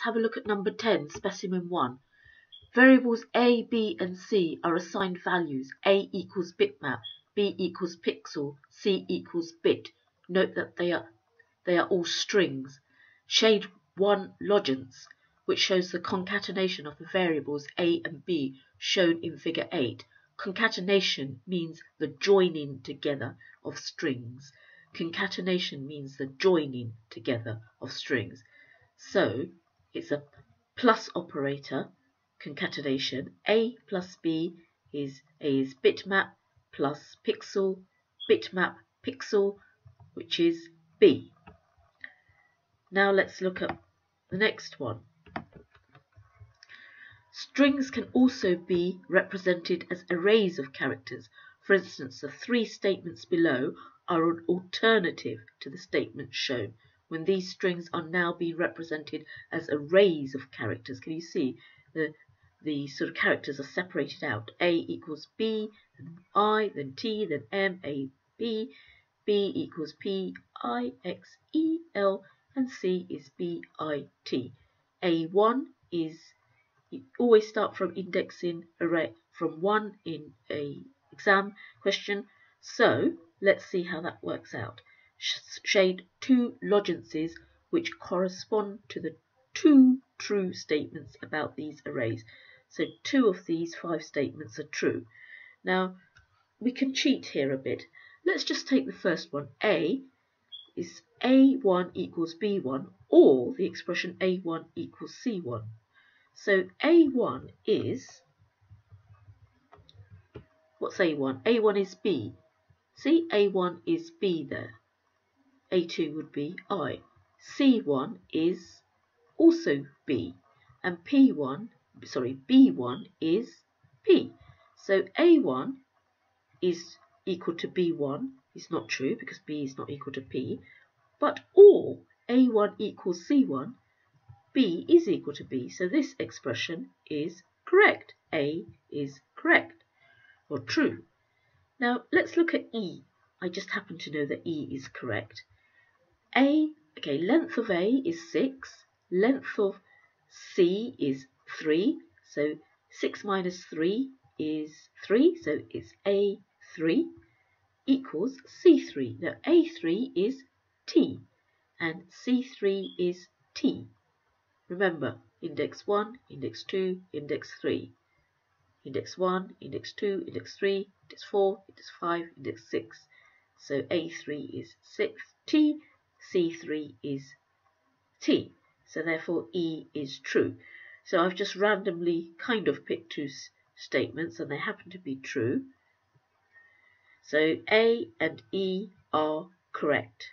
let's have a look at number 10, specimen 1. Variables A, B, and C are assigned values. A equals bitmap, B equals pixel, C equals bit. Note that they are, they are all strings. Shade 1 lozenge, which shows the concatenation of the variables A and B shown in figure 8. Concatenation means the joining together of strings. Concatenation means the joining together of strings. So it's a plus operator, concatenation. A plus B is A is bitmap plus pixel, bitmap pixel, which is B. Now let's look at the next one. Strings can also be represented as arrays of characters. For instance, the three statements below are an alternative to the statements shown when these strings are now being represented as arrays of characters. Can you see the the sort of characters are separated out. A equals B, then I, then T, then M, A, B, B equals P, I, X, E, L, and C is B, I, T. A1 is, you always start from indexing array from 1 in a exam question. So let's see how that works out shade two lozenges which correspond to the two true statements about these arrays. So two of these five statements are true. Now, we can cheat here a bit. Let's just take the first one. A is A1 equals B1 or the expression A1 equals C1. So A1 is, what's A1? A1 is B. See, A1 is B there. A2 would be I. C1 is also B and P1, sorry, B1 is P. So A1 is equal to B1 is not true because B is not equal to P, but or A1 equals C1, B is equal to B. So this expression is correct. A is correct or true. Now let's look at E. I just happen to know that E is correct. A, okay, length of A is 6, length of C is 3, so 6 minus 3 is 3, so it's A3 equals C3. Now A3 is T and C3 is T. Remember, index 1, index 2, index 3. Index 1, index 2, index 3, index 4, index 5, index 6. So A3 is 6, T C3 is T. So therefore E is true. So I've just randomly kind of picked two statements and they happen to be true. So A and E are correct.